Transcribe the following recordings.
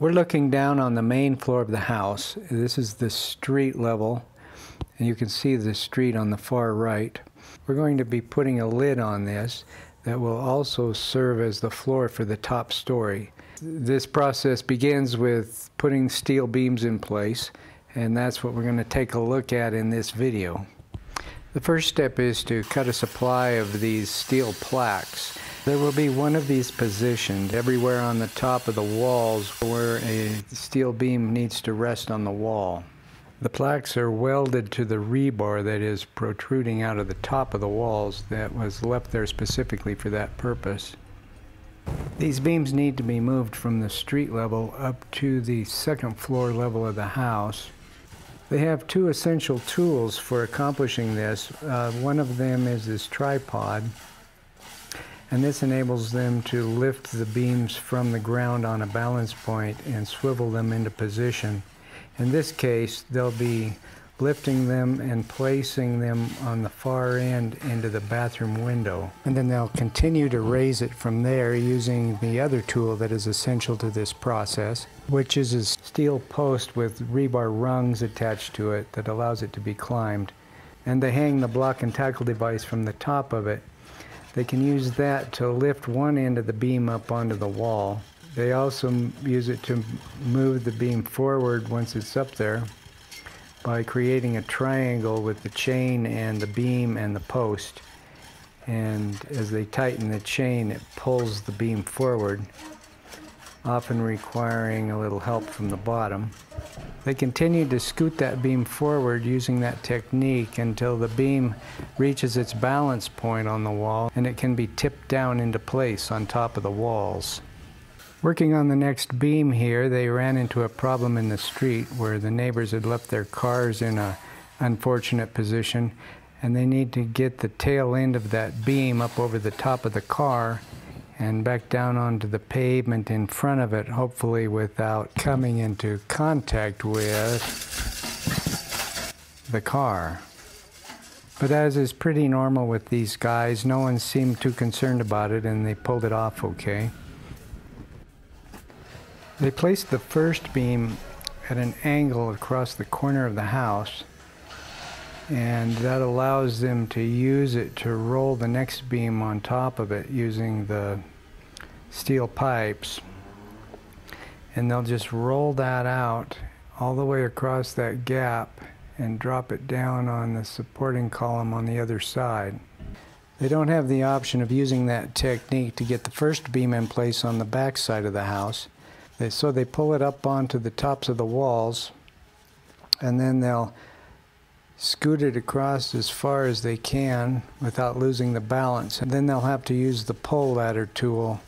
We're looking down on the main floor of the house. This is the street level, and you can see the street on the far right. We're going to be putting a lid on this that will also serve as the floor for the top story. This process begins with putting steel beams in place, and that's what we're going to take a look at in this video. The first step is to cut a supply of these steel plaques. There will be one of these positioned everywhere on the top of the walls where a steel beam needs to rest on the wall. The plaques are welded to the rebar that is protruding out of the top of the walls that was left there specifically for that purpose. These beams need to be moved from the street level up to the second floor level of the house. They have two essential tools for accomplishing this. Uh, one of them is this tripod and this enables them to lift the beams from the ground on a balance point and swivel them into position. In this case, they'll be lifting them and placing them on the far end into the bathroom window. And then they'll continue to raise it from there using the other tool that is essential to this process, which is a steel post with rebar rungs attached to it that allows it to be climbed. And they hang the block and tackle device from the top of it they can use that to lift one end of the beam up onto the wall. They also use it to move the beam forward once it's up there by creating a triangle with the chain and the beam and the post. And as they tighten the chain, it pulls the beam forward, often requiring a little help from the bottom. They continue to scoot that beam forward using that technique until the beam reaches its balance point on the wall and it can be tipped down into place on top of the walls. Working on the next beam here, they ran into a problem in the street where the neighbors had left their cars in a unfortunate position and they need to get the tail end of that beam up over the top of the car and back down onto the pavement in front of it, hopefully without coming into contact with the car. But as is pretty normal with these guys, no one seemed too concerned about it and they pulled it off okay. They placed the first beam at an angle across the corner of the house and that allows them to use it to roll the next beam on top of it using the steel pipes and they'll just roll that out all the way across that gap and drop it down on the supporting column on the other side. They don't have the option of using that technique to get the first beam in place on the back side of the house. They, so they pull it up onto the tops of the walls and then they'll scoot it across as far as they can without losing the balance. And then they'll have to use the pole ladder tool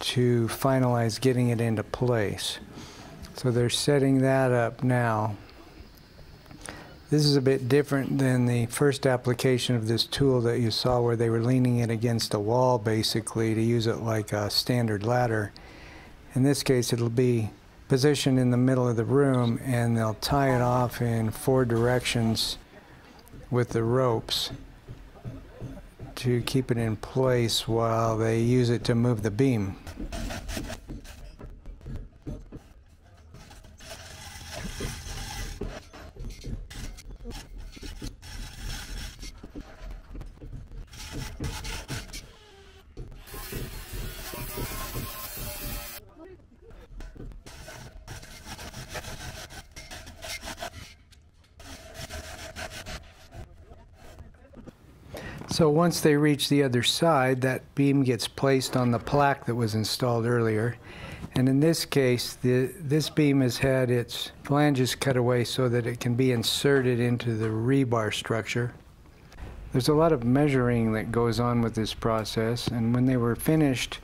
to finalize getting it into place. So they're setting that up now. This is a bit different than the first application of this tool that you saw where they were leaning it against a wall basically to use it like a standard ladder. In this case it'll be positioned in the middle of the room and they'll tie it off in four directions with the ropes to keep it in place while they use it to move the beam. So once they reach the other side, that beam gets placed on the plaque that was installed earlier. And in this case, the, this beam has had its flanges cut away so that it can be inserted into the rebar structure. There's a lot of measuring that goes on with this process, and when they were finished,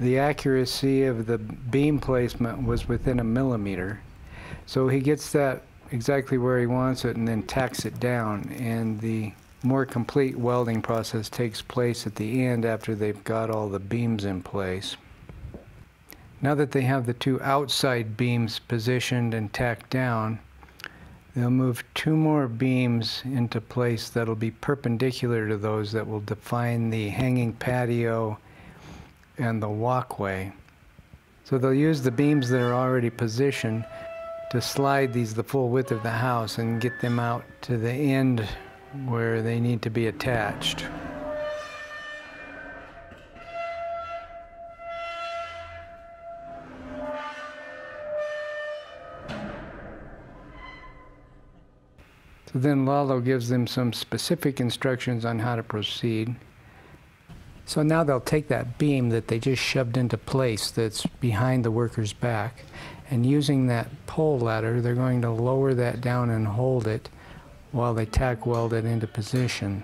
the accuracy of the beam placement was within a millimeter. So he gets that exactly where he wants it and then tacks it down, and the more complete welding process takes place at the end after they've got all the beams in place. Now that they have the two outside beams positioned and tacked down, they'll move two more beams into place that'll be perpendicular to those that will define the hanging patio and the walkway. So they'll use the beams that are already positioned to slide these the full width of the house and get them out to the end where they need to be attached. So then Lalo gives them some specific instructions on how to proceed. So now they'll take that beam that they just shoved into place that's behind the worker's back, and using that pole ladder, they're going to lower that down and hold it while they tack weld it into position.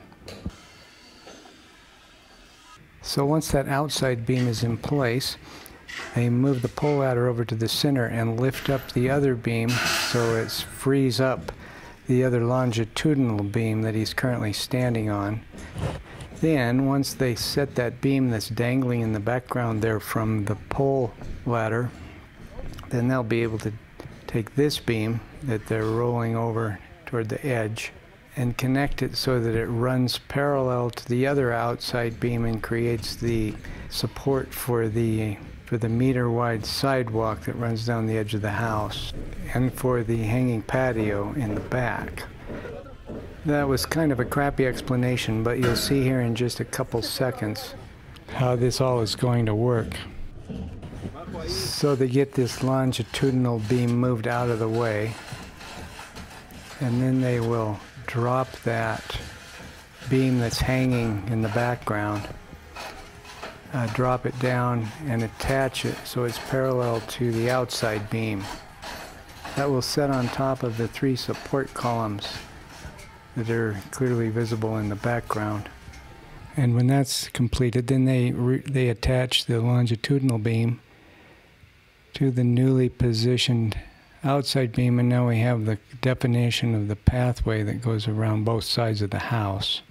So once that outside beam is in place, they move the pole ladder over to the center and lift up the other beam so it frees up the other longitudinal beam that he's currently standing on. Then, once they set that beam that's dangling in the background there from the pole ladder, then they'll be able to take this beam that they're rolling over toward the edge and connect it so that it runs parallel to the other outside beam and creates the support for the for the meter wide sidewalk that runs down the edge of the house and for the hanging patio in the back. That was kind of a crappy explanation, but you'll see here in just a couple seconds how this all is going to work. So they get this longitudinal beam moved out of the way, and then they will drop that beam that's hanging in the background, uh, drop it down and attach it so it's parallel to the outside beam. That will set on top of the three support columns that are clearly visible in the background. And when that's completed, then they they attach the longitudinal beam to the newly positioned outside beam, and now we have the definition of the pathway that goes around both sides of the house.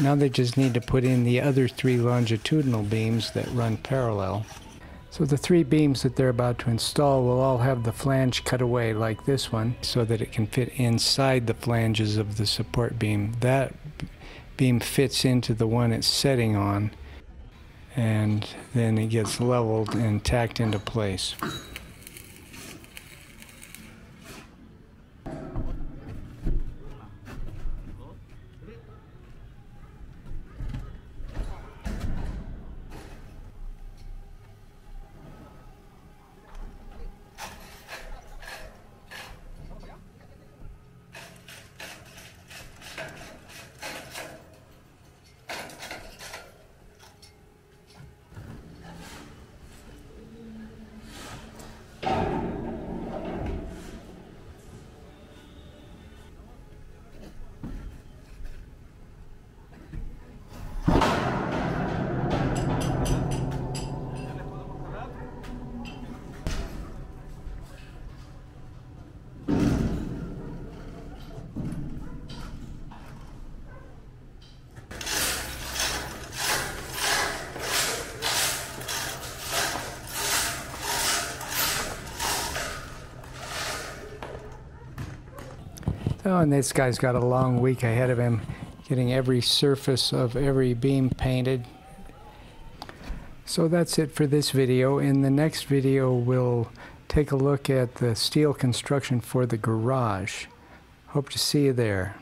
Now they just need to put in the other three longitudinal beams that run parallel. So the three beams that they're about to install will all have the flange cut away like this one so that it can fit inside the flanges of the support beam. That beam fits into the one it's setting on and then it gets leveled and tacked into place. Oh, and this guy's got a long week ahead of him, getting every surface of every beam painted. So that's it for this video. In the next video, we'll take a look at the steel construction for the garage. Hope to see you there.